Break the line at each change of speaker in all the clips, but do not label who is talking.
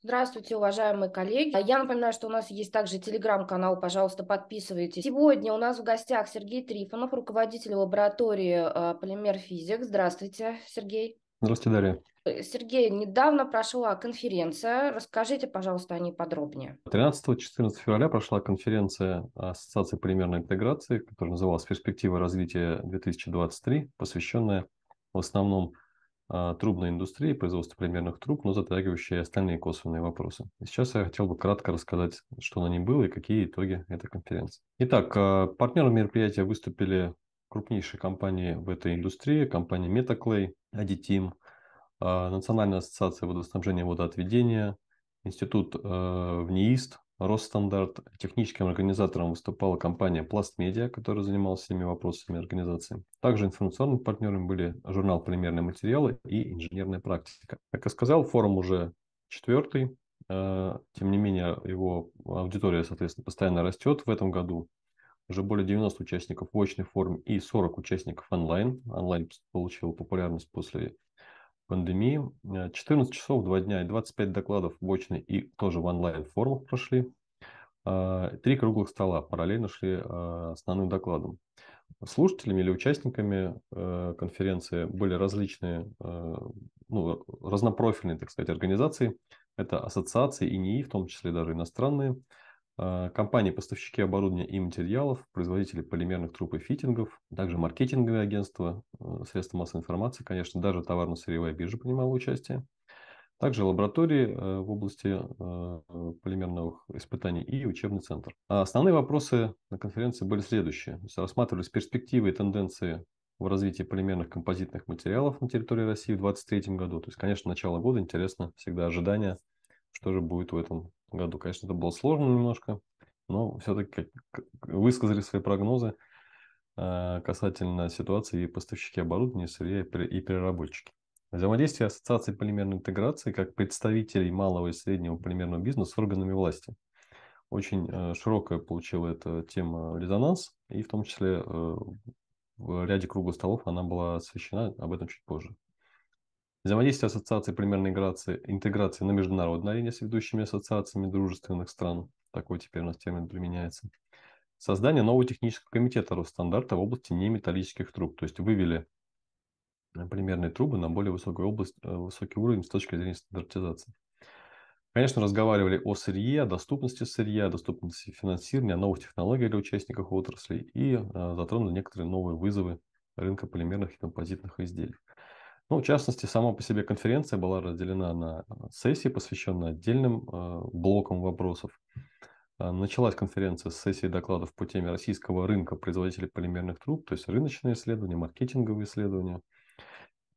Здравствуйте, уважаемые коллеги. Я напоминаю, что у нас есть также телеграм-канал, пожалуйста, подписывайтесь. Сегодня у нас в гостях Сергей Трифонов, руководитель лаборатории э, Полимер Физик. Здравствуйте, Сергей.
Здравствуйте, Дарья.
Э, Сергей, недавно прошла конференция. Расскажите, пожалуйста, о ней подробнее.
13-14 февраля прошла конференция Ассоциации полимерной интеграции, которая называлась «Перспективы развития 2023», посвященная в основном а, трубной индустрии, производства полимерных труб, но затрагивающие остальные косвенные вопросы. И сейчас я хотел бы кратко рассказать, что на ней было и какие итоги этой конференции. Итак, а, партнером мероприятия выступили крупнейшие компании в этой индустрии, компания Metaclay, Additim, а, Национальная ассоциация водоснабжения и водоотведения, Институт в НИИСТ, Росстандарт. Техническим организатором выступала компания Пластмедиа, которая занималась всеми вопросами организации. Также информационными партнерами были журнал «Полимерные материалы» и «Инженерная практика». Как я сказал, форум уже четвертый. Э, тем не менее, его аудитория, соответственно, постоянно растет. В этом году уже более 90 участников в очной форме и 40 участников онлайн. Онлайн получил популярность после пандемии. 14 э, часов, 2 дня и 25 докладов в очной и тоже в онлайн-формах прошли. Э, три круглых стола параллельно шли э, основным докладом. Слушателями или участниками конференции были различные, ну, разнопрофильные, так сказать, организации. Это ассоциации и НИИ, в том числе даже иностранные, а, компании, поставщики оборудования и материалов, производители полимерных труб и фитингов, также маркетинговые агентства, э, средства массовой информации, конечно, даже товарно-сырьевая биржа принимала участие. Также лаборатории э, в области полимерных испытаний и учебный центр. А основные вопросы на конференции были следующие. рассматривались перспективы и тенденции в развитии полимерных композитных материалов на территории России в 2023 году. То есть, конечно, начало года интересно, всегда ожидания, что же будет в этом году. Конечно, это было сложно немножко, но все-таки высказали свои прогнозы а, касательно ситуации и поставщики оборудования, сырья и переработчики. Взаимодействие Ассоциации полимерной интеграции как представителей малого и среднего полимерного бизнеса с органами власти. Очень э, широкая получила эта тема резонанс, и в том числе э, в ряде круглых столов она была освещена, об этом чуть позже. Взаимодействие ассоциации полимерной интеграции, интеграции на международной арене с ведущими ассоциациями дружественных стран. Такой теперь у нас термин применяется. Создание нового технического комитета Росстандарта в области неметаллических труб. То есть вывели полимерные трубы на более высокую область, э, высокий уровень с точки зрения стандартизации. Конечно, разговаривали о сырье, о доступности сырья, о доступности финансирования, о новых технологиях для участников отрасли и э, затронули некоторые новые вызовы рынка полимерных и композитных изделий. Ну, в частности, сама по себе конференция была разделена на э, сессии, посвященные отдельным э, блокам вопросов. Э, началась конференция с сессии докладов по теме российского рынка производителей полимерных труб, то есть рыночные исследования, маркетинговые исследования,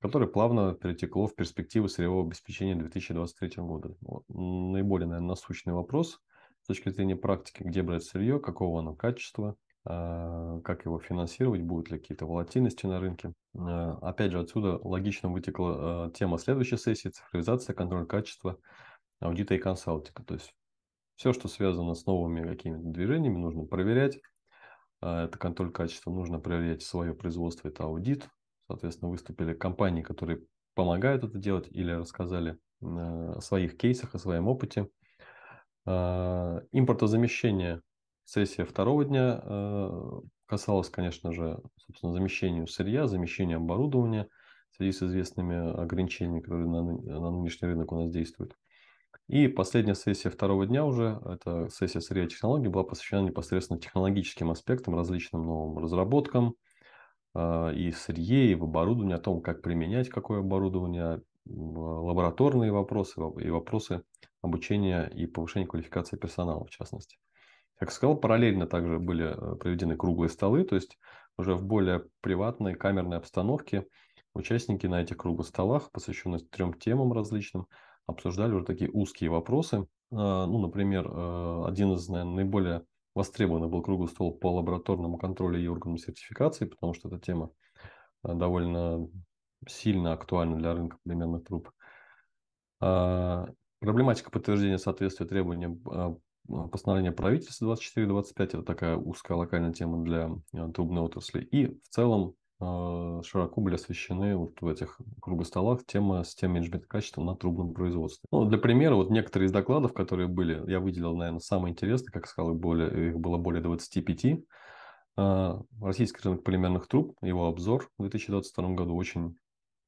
которое плавно перетекло в перспективы сырьевого обеспечения 2023 года. Вот. Наиболее, наверное, насущный вопрос с точки зрения практики, где брать сырье, какого оно качества, как его финансировать, будут ли какие-то волатильности на рынке. А, опять же, отсюда логично вытекла а, тема следующей сессии – цифровизация, контроль качества, аудита и консалтинга. То есть все, что связано с новыми какими-то движениями, нужно проверять. Это контроль качества, нужно проверять свое производство, это аудит. Соответственно, выступили компании, которые помогают это делать или рассказали о своих кейсах, о своем опыте. Импортозамещение Сессия второго дня э, касалась, конечно же, собственно, замещению сырья, замещению оборудования в связи с известными ограничениями, которые на, на нынешний рынок у нас действуют. И последняя сессия второго дня уже, это сессия сырья технологий, была посвящена непосредственно технологическим аспектам, различным новым разработкам э, и в сырье, и в оборудовании, о том, как применять какое оборудование, лабораторные вопросы и вопросы обучения и повышения квалификации персонала в частности. Как сказал, параллельно также были э, проведены круглые столы, то есть уже в более приватной камерной обстановке участники на этих круглых столах, посвященных трем темам различным, обсуждали уже такие узкие вопросы. А, ну, например, э, один из, наверное, наиболее востребованных был круглый стол по лабораторному контролю и органам сертификации, потому что эта тема э, довольно сильно актуальна для рынка полимерных труб. А, проблематика подтверждения соответствия требованиям а, постановление правительства 24-25, это такая узкая локальная тема для а, трубной отрасли. И в целом э, широко были освещены вот в этих круглых столах тема систем менеджмента качества на трубном производстве. Ну, для примера, вот некоторые из докладов, которые были, я выделил, наверное, самые интересные, как сказал, более, их было более 25. Российский рынок полимерных труб, его обзор в 2022 году, очень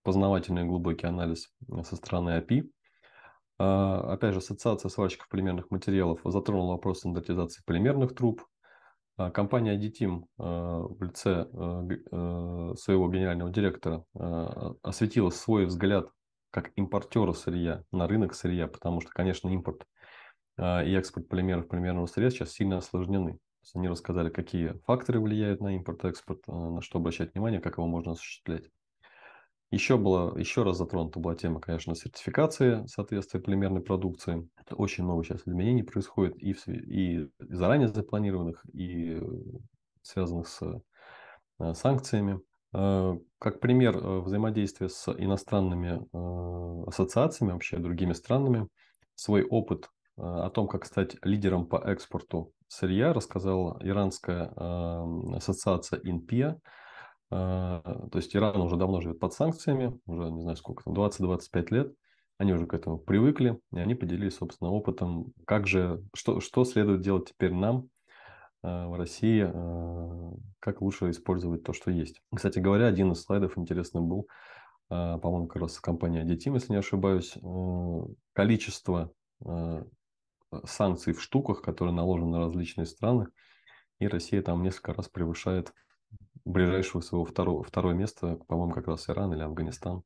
познавательный и глубокий анализ со стороны API. Опять же, Ассоциация сварщиков полимерных материалов затронула вопрос стандартизации полимерных труб, а, компания Additim а, в лице а, своего генерального директора осветила свой взгляд как импортера сырья на рынок сырья, потому что, конечно, импорт и экспорт полимеров, полимерного сырья сейчас сильно осложнены. Они рассказали, какие факторы влияют на импорт-экспорт, на что обращать внимание, как его можно осуществлять. Еще, была, еще раз затронута была тема, конечно, сертификации соответствия полимерной продукции. Это очень много сейчас изменений происходит и, в, и заранее запланированных, и э, связанных с э, санкциями. Э, как пример взаимодействия с иностранными ассоциациями, вообще другими странами, свой опыт о том, как стать лидером по экспорту сырья, рассказала иранская ассоциация INPIA – то есть Иран уже давно живет под санкциями, уже не знаю сколько, 20-25 лет. Они уже к этому привыкли, и они поделились, собственно, опытом, как же, что, что следует делать теперь нам а, в России, а, как лучше использовать то, что есть. Кстати говоря, один из слайдов интересный был, по-моему, как раз компания Additim, если не ошибаюсь, количество санкций в штуках, которые наложены на различные страны, и Россия там несколько раз превышает ближайшего своего второго, второе место, по-моему, как раз Иран или Афганистан,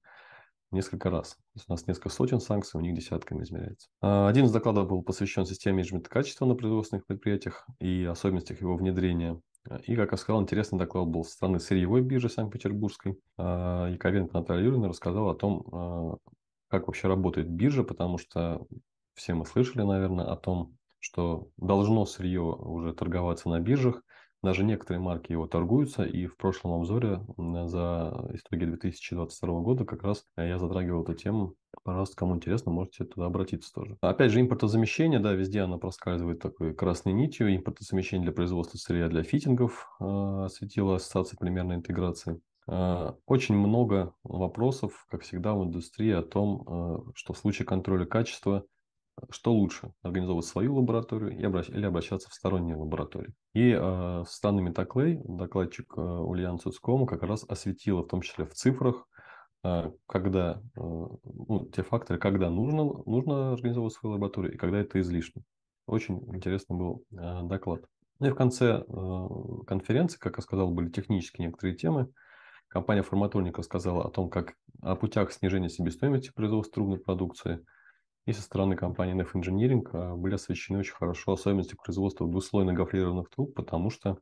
несколько раз. То есть у нас несколько сотен санкций, у них десятками измеряется. А, один из докладов был посвящен системе менеджмента качества на производственных предприятиях и особенностях его внедрения. И, как я сказал, интересный доклад был со стороны сырьевой биржи Санкт-Петербургской. А, Яковенко Наталья Юрьевна рассказала о том, а, как вообще работает биржа, потому что все мы слышали, наверное, о том, что должно сырье уже торговаться на биржах, даже некоторые марки его торгуются, и в прошлом обзоре за итоги 2022 года как раз я затрагивал эту тему. Пожалуйста, кому интересно, можете туда обратиться тоже. Опять же, импортозамещение, да, везде оно проскальзывает такой красной нитью. Импортозамещение для производства сырья для фитингов э, осветила Ассоциация полимерной интеграции. Э, очень много вопросов, как всегда, в индустрии о том, э, что в случае контроля качества что лучше, организовывать свою лабораторию или обращаться в сторонние лаборатории. И э, Станна Метаклей, докладчик э, Ульяна Цуцкому, как раз осветила, в том числе в цифрах, э, когда, э, ну, те факторы, когда нужно, нужно организовывать свою лабораторию и когда это излишне. Очень интересный был э, доклад. Ну и в конце э, конференции, как я сказал, были технические некоторые темы. Компания Форматорник рассказала о том, как о путях снижения себестоимости производства трубной продукции – и со стороны компании NF Engineering а, были освещены очень хорошо особенности производства двуслойно гофрированных труб, потому что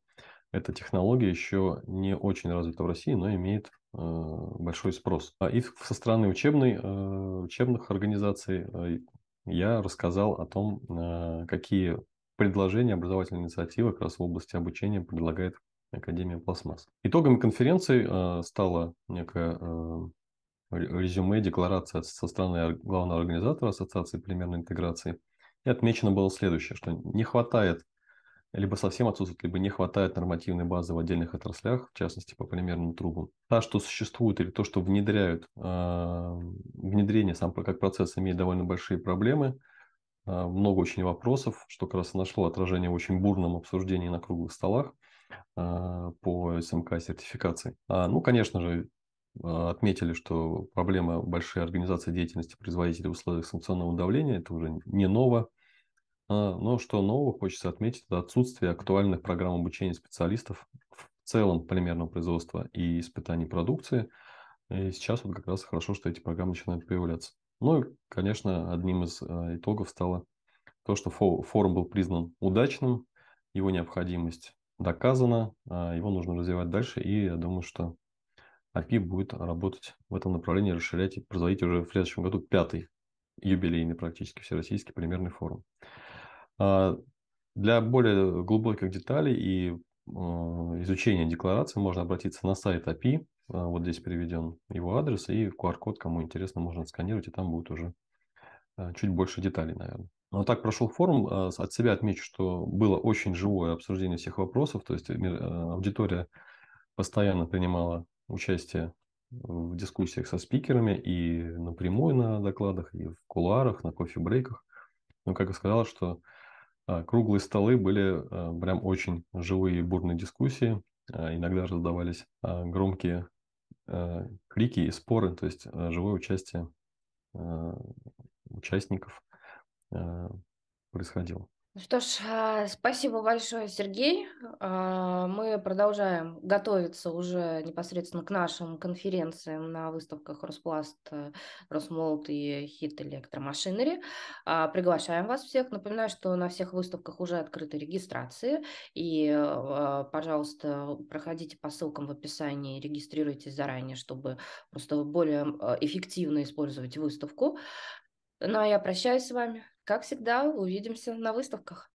эта технология еще не очень развита в России, но имеет э, большой спрос. А И со стороны учебной, э, учебных организаций э, я рассказал о том, какие предложения, образовательные инициативы как раз в области обучения предлагает Академия пластмасс. Итогами конференции стала некая резюме, декларация со стороны главного организатора Ассоциации полимерной интеграции. И отмечено было следующее, что не хватает, либо совсем отсутствует, либо не хватает нормативной базы в отдельных отраслях, в частности по полимерным трубам. Та, что существует, или то, что внедряют, а, внедрение сам как процесс имеет довольно большие проблемы, а, много очень вопросов, что как раз нашло отражение в очень бурном обсуждении на круглых столах а, по СМК сертификации. Ну, конечно же, а, отметили, что проблема большой организации деятельности производителей в условиях санкционного давления – это уже не ново. А, но что нового, хочется отметить, это отсутствие актуальных программ обучения специалистов в целом полимерного производства и испытаний продукции. И сейчас вот как раз хорошо, что эти программы начинают появляться. Ну и, конечно, одним из а, итогов стало то, что форум был признан удачным, его необходимость доказана, его нужно развивать дальше, и я думаю, что API будет работать в этом направлении, расширять и производить уже в следующем году пятый юбилейный практически всероссийский полимерный форум. А, для более глубоких деталей и а, изучения декларации можно обратиться на сайт API. А, вот здесь приведен его адрес и QR-код, кому интересно, можно сканировать, и там будет уже чуть больше деталей, наверное. Но так прошел форум. От себя отмечу, что было очень живое обсуждение всех вопросов. То есть аудитория постоянно принимала участие в дискуссиях со спикерами и напрямую на докладах, и в кулуарах, на кофе-брейках. Но, как я сказал, что а, круглые столы были а, прям очень живые и бурные дискуссии. А, иногда раздавались громкие крики и споры, то есть живое участие участников происходило.
Ну что ж, а, спасибо большое, Сергей. А, мы продолжаем готовиться уже непосредственно к нашим конференциям на выставках Роспласт, э, Росмолд и Хит Электромашинери. А, приглашаем вас всех. Напоминаю, что на всех выставках уже открыты регистрации. И, пожалуйста, проходите по ссылкам в описании, регистрируйтесь заранее, чтобы просто более эффективно использовать выставку. Ну а я прощаюсь с вами. Как всегда, увидимся на выставках.